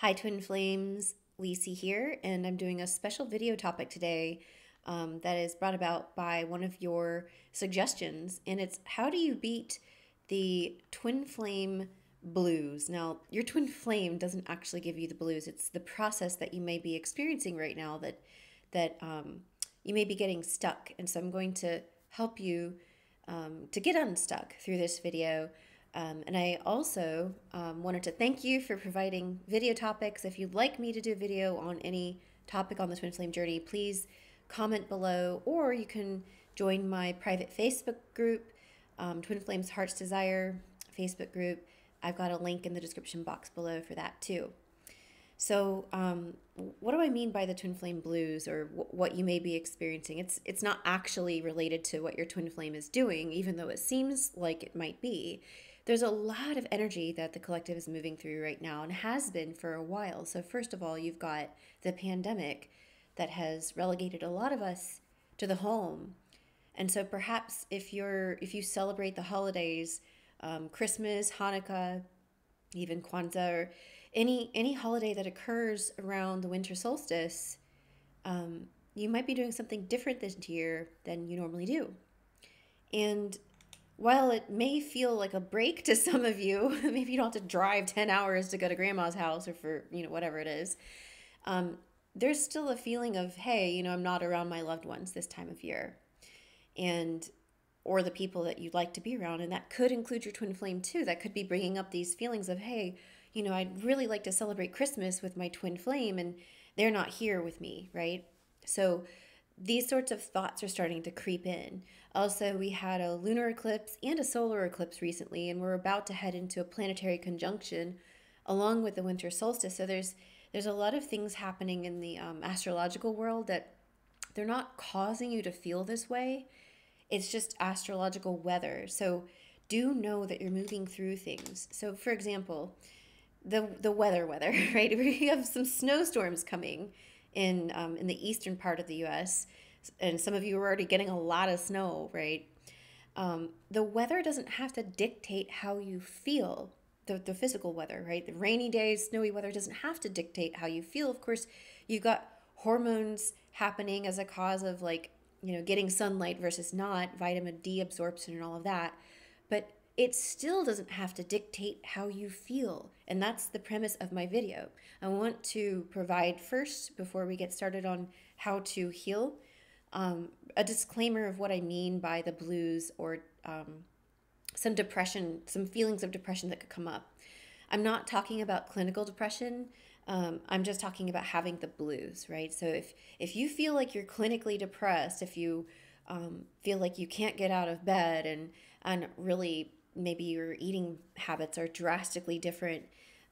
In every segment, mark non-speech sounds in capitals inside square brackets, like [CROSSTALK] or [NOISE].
Hi, Twin Flames. Leesie here, and I'm doing a special video topic today um, that is brought about by one of your suggestions, and it's how do you beat the twin flame blues? Now, your twin flame doesn't actually give you the blues; it's the process that you may be experiencing right now that that um, you may be getting stuck, and so I'm going to help you um, to get unstuck through this video. Um, and I also um, wanted to thank you for providing video topics. If you'd like me to do a video on any topic on the Twin Flame journey, please comment below, or you can join my private Facebook group, um, Twin Flames Heart's Desire Facebook group. I've got a link in the description box below for that too. So, um, what do I mean by the twin flame blues, or what you may be experiencing? It's it's not actually related to what your twin flame is doing, even though it seems like it might be there's a lot of energy that the collective is moving through right now and has been for a while. So, first of all, you've got the pandemic that has relegated a lot of us to the home. And so, perhaps if you're if you celebrate the holidays, um, Christmas, Hanukkah, even Kwanzaa, or any any holiday that occurs around the winter solstice, um, you might be doing something different this year than you normally do. And while it may feel like a break to some of you, [LAUGHS] maybe you don't have to drive 10 hours to go to grandma's house or for, you know, whatever it is, um, there's still a feeling of, hey, you know, I'm not around my loved ones this time of year. And, or the people that you'd like to be around. And that could include your twin flame too. That could be bringing up these feelings of, hey, you know, I'd really like to celebrate Christmas with my twin flame and they're not here with me, right? So, these sorts of thoughts are starting to creep in. Also, we had a lunar eclipse and a solar eclipse recently, and we're about to head into a planetary conjunction along with the winter solstice. So there's there's a lot of things happening in the um, astrological world that they're not causing you to feel this way. It's just astrological weather. So do know that you're moving through things. So, for example, the the weather, weather, [LAUGHS] right? [LAUGHS] We have some snowstorms coming in um, in the eastern part of the U.S. And some of you are already getting a lot of snow, right? Um, the weather doesn't have to dictate how you feel. The, the physical weather, right? The rainy days, snowy weather doesn't have to dictate how you feel. Of course, you've got hormones happening as a cause of like, you know, getting sunlight versus not, vitamin D absorption and all of that. But it still doesn't have to dictate how you feel. And that's the premise of my video. I want to provide first, before we get started on how to heal, um, a disclaimer of what I mean by the blues or um, some depression, some feelings of depression that could come up. I'm not talking about clinical depression. Um, I'm just talking about having the blues, right? So if if you feel like you're clinically depressed, if you um, feel like you can't get out of bed and and really maybe your eating habits are drastically different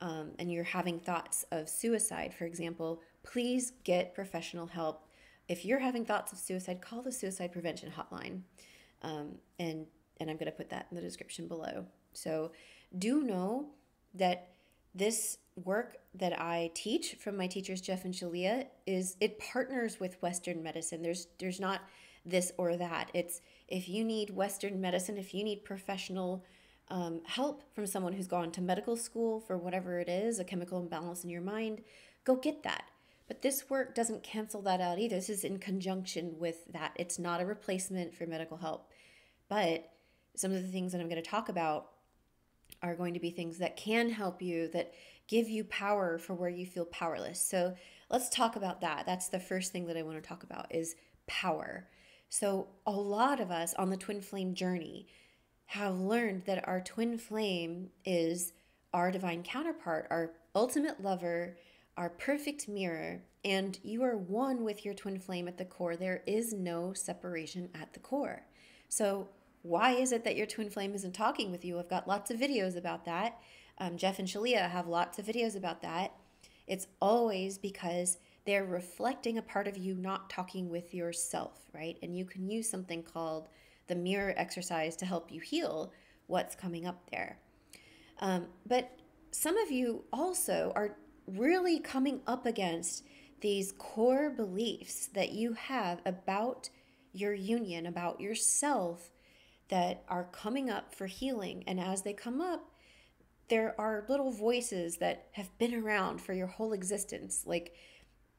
um, and you're having thoughts of suicide, for example, please get professional help. If you're having thoughts of suicide, call the suicide prevention hotline. Um, and, and I'm going to put that in the description below. So do know that this work that I teach from my teachers Jeff and Shaleia is it partners with Western medicine. There's there's not this or that. It's if you need Western medicine, if you need professional um, help from someone who's gone to medical school for whatever it is, a chemical imbalance in your mind, go get that. But this work doesn't cancel that out either. This is in conjunction with that. It's not a replacement for medical help. But some of the things that I'm going to talk about are going to be things that can help you, that give you power for where you feel powerless. So let's talk about that. That's the first thing that I want to talk about is power. So, a lot of us on the twin flame journey have learned that our twin flame is our divine counterpart, our ultimate lover, our perfect mirror, and you are one with your twin flame at the core. There is no separation at the core. So, why is it that your twin flame isn't talking with you? I've got lots of videos about that. Um, Jeff and Shaleia have lots of videos about that. It's always because they're reflecting a part of you not talking with yourself, right? And you can use something called the mirror exercise to help you heal what's coming up there. Um, but some of you also are really coming up against these core beliefs that you have about your union, about yourself, that are coming up for healing. And as they come up, there are little voices that have been around for your whole existence. Like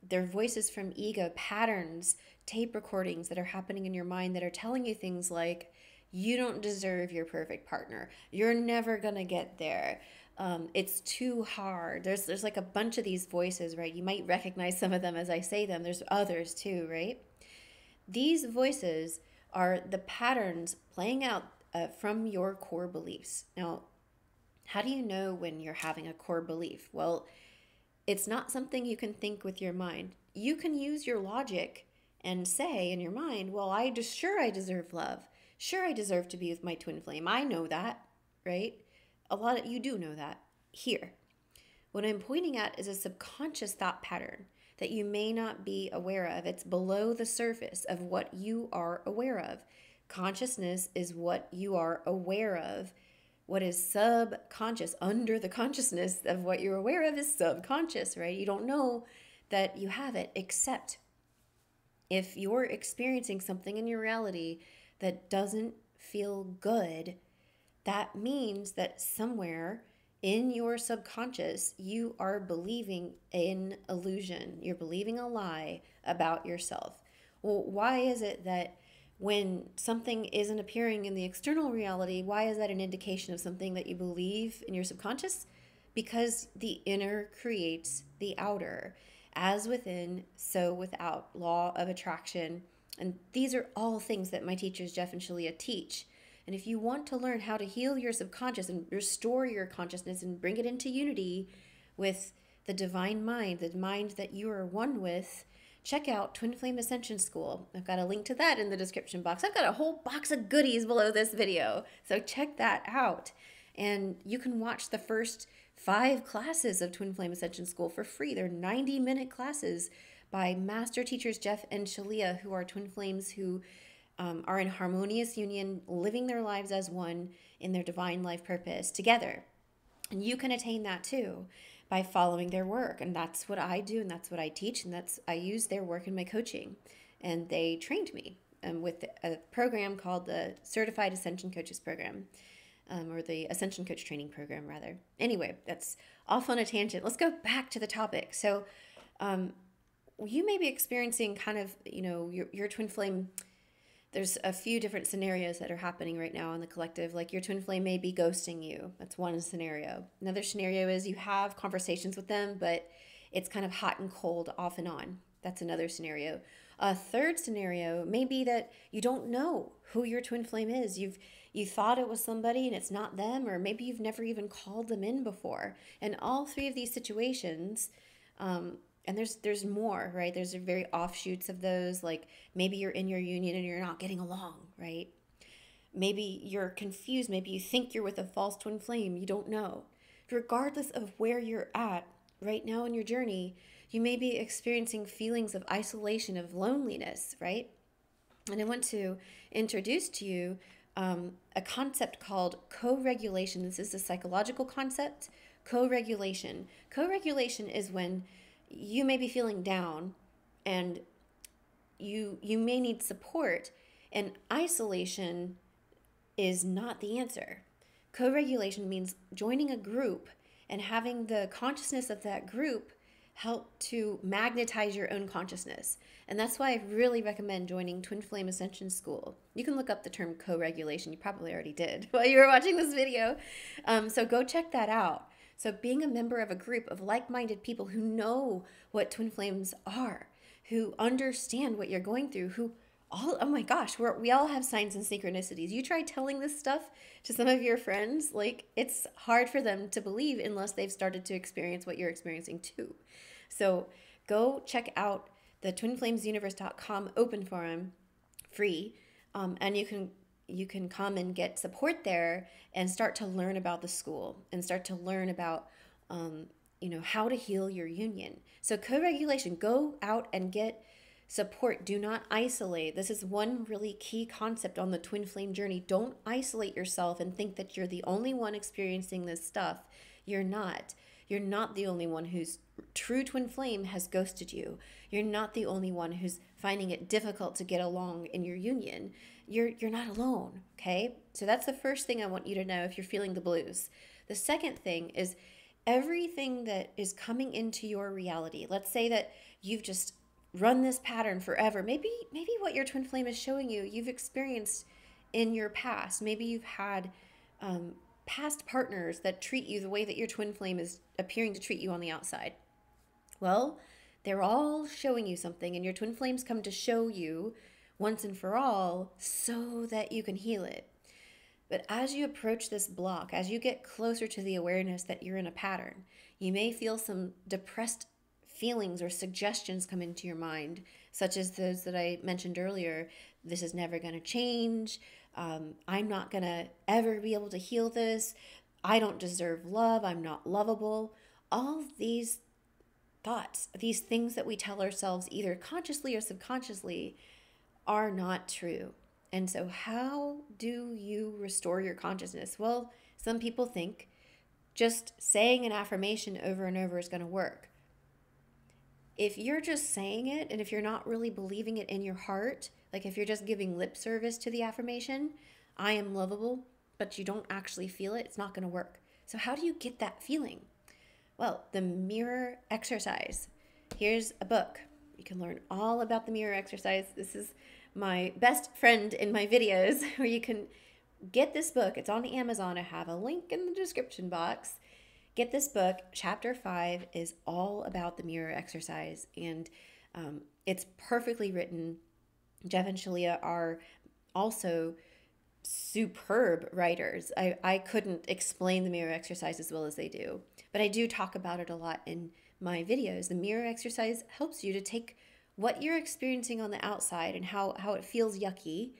they're voices from ego, patterns, tape recordings that are happening in your mind that are telling you things like, you don't deserve your perfect partner. You're never going to get there. Um, it's too hard. There's there's like a bunch of these voices, right? You might recognize some of them as I say them. There's others too, right? These voices are the patterns playing out uh, from your core beliefs. Now, how do you know when you're having a core belief? Well, it's not something you can think with your mind. You can use your logic and say in your mind, "Well, I just sure I deserve love. Sure I deserve to be with my twin flame. I know that." Right? A lot of you do know that. Here. What I'm pointing at is a subconscious thought pattern that you may not be aware of. It's below the surface of what you are aware of. Consciousness is what you are aware of. What is subconscious, under the consciousness of what you're aware of, is subconscious, right? You don't know that you have it, except if you're experiencing something in your reality that doesn't feel good, that means that somewhere in your subconscious, you are believing in illusion. You're believing a lie about yourself. Well, why is it that when something isn't appearing in the external reality, why is that an indication of something that you believe in your subconscious? Because the inner creates the outer. As within, so without. Law of attraction. And these are all things that my teachers, Jeff and Shaleia, teach. And if you want to learn how to heal your subconscious and restore your consciousness and bring it into unity with the divine mind, the mind that you are one with, check out Twin Flame Ascension School. I've got a link to that in the description box. I've got a whole box of goodies below this video. So check that out. And you can watch the first five classes of Twin Flame Ascension School for free. They're 90 minute classes by master teachers Jeff and Shaleia, who are twin flames who um, are in harmonious union, living their lives as one in their divine life purpose together. And you can attain that too by following their work. And that's what I do, and that's what I teach, and that's I use their work in my coaching. And they trained me um, with a program called the Certified Ascension Coaches Program. Um, or the Ascension Coach Training Program, rather. Anyway, that's off on a tangent. Let's go back to the topic. So, um, you may be experiencing kind of, you know, your, your twin flame there's a few different scenarios that are happening right now in the collective. Like your twin flame may be ghosting you. That's one scenario. Another scenario is you have conversations with them, but it's kind of hot and cold off and on. That's another scenario. A third scenario may be that you don't know who your twin flame is. You've you thought it was somebody and it's not them, or maybe you've never even called them in before. And all three of these situations, um, and there's there's more right? There's very offshoots of those like maybe you're in your union and you're not getting along right? Maybe you're confused. Maybe you think you're with a false twin flame. You don't know. Regardless of where you're at right now in your journey you may be experiencing feelings of isolation of loneliness right? And i want to introduce to you um, a concept called co-regulation. This is a psychological concept co-regulation. Co-regulation is when you may be feeling down and you you may need support and isolation is not the answer. Co-regulation means joining a group and having the consciousness of that group help to magnetize your own consciousness. And that's why i really recommend joining twin flame ascension school. You can look up the term co-regulation. You probably already did [LAUGHS] while you were watching this video. Um, so go check that out so, being a member of a group of like minded people who know what twin flames are, who understand what you're going through, who all, oh my gosh, we're, we all have signs and synchronicities. You try telling this stuff to some of your friends, like it's hard for them to believe unless they've started to experience what you're experiencing too. So, go check out the twinflamesuniverse.com open forum free. Um, and you can you can come and get support there and start to learn about the school and start to learn about um, you know how to heal your union. So co-regulation go out and get support. Do not isolate. This is one really key concept on the twin flame journey. Don't isolate yourself and think that you're the only one experiencing this stuff. You're not. You're not the only one whose true twin flame has ghosted you. You're not the only one who's finding it difficult to get along in your union you're you're not alone okay so that's the first thing i want you to know if you're feeling the blues The second thing is everything that is coming into your reality. Let's say that you've just run this pattern forever. Maybe maybe what your twin flame is showing you, you've experienced in your past. Maybe you've had um, past partners that treat you the way that your twin flame is appearing to treat you on the outside. Well, they're all showing you something, and your twin flames come to show you once and for all so that you can heal it. But as you approach this block, as you get closer to the awareness that you're in a pattern, you may feel some depressed feelings or suggestions come into your mind, such as those that I mentioned earlier. This is never going to change. Um, I'm not going to ever be able to heal this. I don't deserve love. I'm not lovable. All these thoughts, these things that we tell ourselves, either consciously or subconsciously, are not true. And so, how do you restore your consciousness? Well, some people think just saying an affirmation over and over is going to work. If you're just saying it and if you're not really believing it in your heart, like if you're just giving lip service to the affirmation, I am lovable, but you don't actually feel it, it's not going to work. So, how do you get that feeling? Well, the mirror exercise. Here's a book. You can learn all about the mirror exercise. This is my best friend in my videos [LAUGHS] where you can get this book. It's on Amazon. I have a link in the description box. Get this book. Chapter five is all about the mirror exercise, and um, it's perfectly written. Jeff and Shaleia are also superb writers. I, I couldn't explain the mirror exercise as well as they do, but I do talk about it a lot in my videos. The mirror exercise helps you to take what you're experiencing on the outside and how, how it feels yucky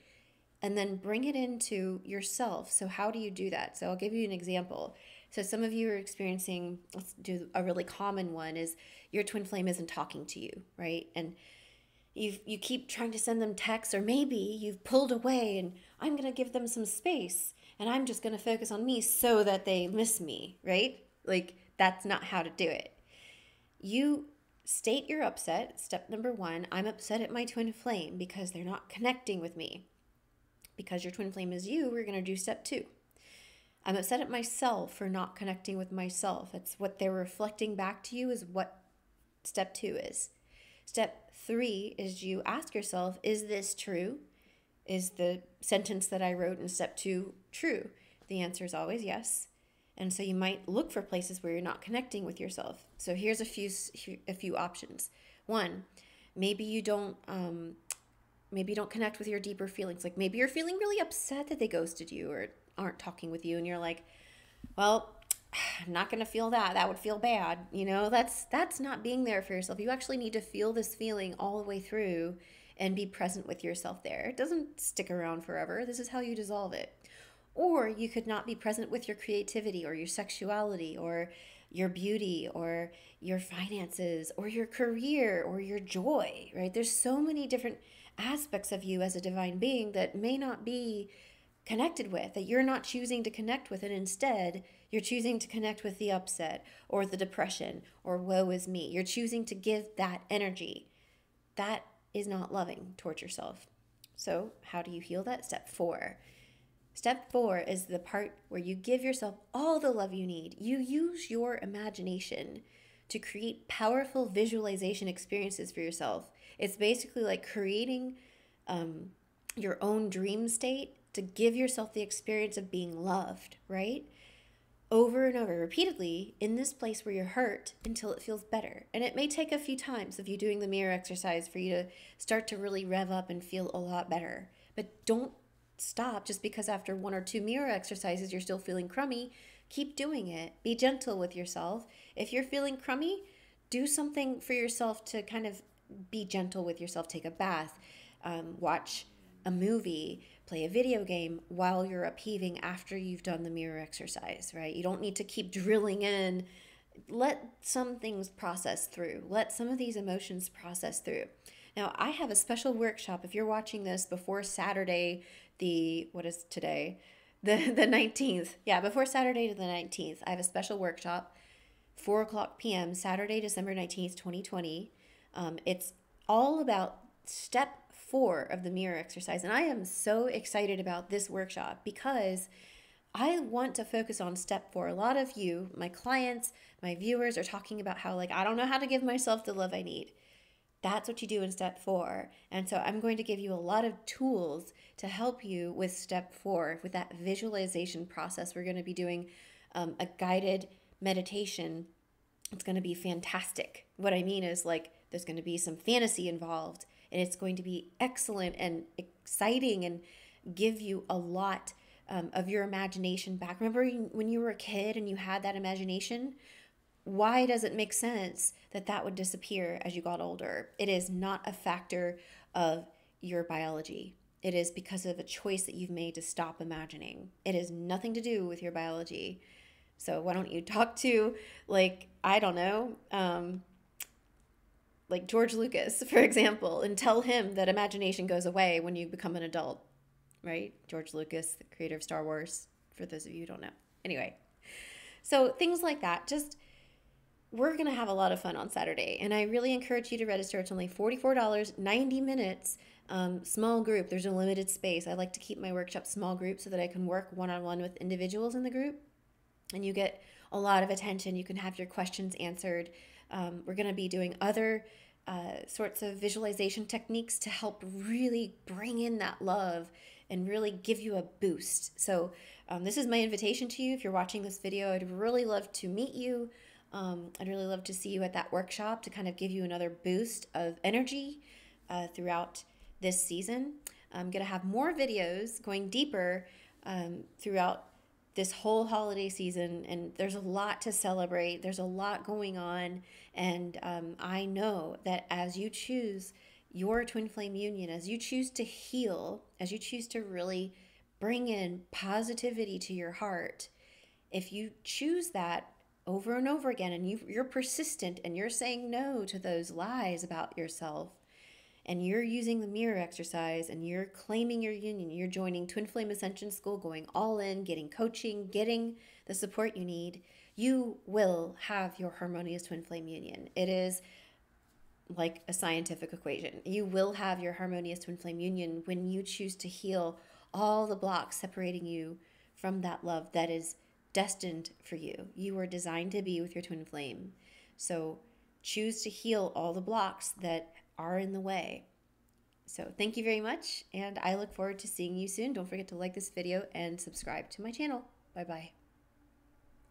and then bring it into yourself. So, how do you do that? So, I'll give you an example. So, some of you are experiencing, let's do a really common one is your twin flame isn't talking to you, right? And you you keep trying to send them texts, or maybe you've pulled away and I'm going to give them some space and I'm just going to focus on me so that they miss me, right? Like, that's not how to do it. You state your upset. Step number one I'm upset at my twin flame because they're not connecting with me. Because your twin flame is you, we're going to do step two. I'm upset at myself for not connecting with myself. It's what they're reflecting back to you, is what step two is. Step three is you ask yourself, is this true? Is the sentence that I wrote in step two true? The answer is always yes. And so you might look for places where you're not connecting with yourself. So here's a few a few options. One, maybe you don't um, maybe you don't connect with your deeper feelings. Like maybe you're feeling really upset that they ghosted you or aren't talking with you, and you're like, well. I'm [SIGHS] not going to feel that. That would feel bad. You know, that's that's not being there for yourself. You actually need to feel this feeling all the way through and be present with yourself there. It doesn't stick around forever. This is how you dissolve it. Or you could not be present with your creativity or your sexuality or your beauty or your finances or your career or your joy, right? There's so many different aspects of you as a divine being that may not be connected with, that you're not choosing to connect with, and instead you're choosing to connect with the upset or the depression or woe is me. You're choosing to give that energy. That is not loving towards yourself. So, how do you heal that? Step four Step four is the part where you give yourself all the love you need. You use your imagination to create powerful visualization experiences for yourself. It's basically like creating um, your own dream state to give yourself the experience of being loved, right? Over and over, repeatedly, in this place where you're hurt until it feels better. And it may take a few times of you doing the mirror exercise for you to start to really rev up and feel a lot better. But don't stop just because after one or two mirror exercises you're still feeling crummy. Keep doing it. Be gentle with yourself. If you're feeling crummy, do something for yourself to kind of be gentle with yourself. Take a bath, um, watch a movie, play a video game while you're upheaving after you've done the mirror exercise, right? You don't need to keep drilling in. Let some things process through. Let some of these emotions process through. Now, I have a special workshop. If you're watching this before Saturday, the what is today the the 19th yeah before saturday to the 19th i have a special workshop 4 o'clock pm saturday december 19th 2020 um, it's all about step four of the mirror exercise and i am so excited about this workshop because I want to focus on step four. A lot of you, my clients, my viewers, are talking about how, like, I don't know how to give myself the love I need. That's what you do in step four. And so I'm going to give you a lot of tools to help you with step four, with that visualization process. We're going to be doing um, a guided meditation. It's going to be fantastic. What I mean is, like, there's going to be some fantasy involved, and it's going to be excellent and exciting and give you a lot um, of your imagination back. Remember when you were a kid and you had that imagination? Why does it make sense that that would disappear as you got older? It is not a factor of your biology. It is because of a choice that you've made to stop imagining. It has nothing to do with your biology. So why don't you talk to, like, I don't know, um, like George Lucas, [LAUGHS] for example, and tell him that imagination goes away when you become an adult right? George Lucas, the creator of Star Wars, for those of you who don't know. Anyway, so things like that. Just we're going to have a lot of fun on Saturday, and I really encourage you to register. It's only $44, 90 minutes, um, small group. There's a limited space. I like to keep my workshop small group so that I can work one on one with individuals in the group, and you get a lot of attention. You can have your questions answered. Um, we're going to be doing other uh, sorts of visualization techniques to help really bring in that love and really give you a boost. So, um, this is my invitation to you. If you're watching this video, I'd really love to meet you. Um, I'd really love to see you at that workshop to kind of give you another boost of energy uh, throughout this season. I'm going to have more videos going deeper um, throughout this whole holiday season, and there's a lot to celebrate. There's a lot going on, and um, I know that as you choose your twin flame union, as you choose to heal, as you choose to really bring in positivity to your heart, if you choose that over and over again and you, you're persistent and you're saying no to those lies about yourself, and you're using the mirror exercise and you're claiming your union, you're joining Twin Flame Ascension School, going all in, getting coaching, getting the support you need, you will have your harmonious twin flame union. It is like a scientific equation. You will have your harmonious twin flame union when you choose to heal all the blocks separating you from that love that is destined for you. You were designed to be with your twin flame. So choose to heal all the blocks that are in the way. So thank you very much, and I look forward to seeing you soon. Don't forget to like this video and subscribe to my channel. Bye bye.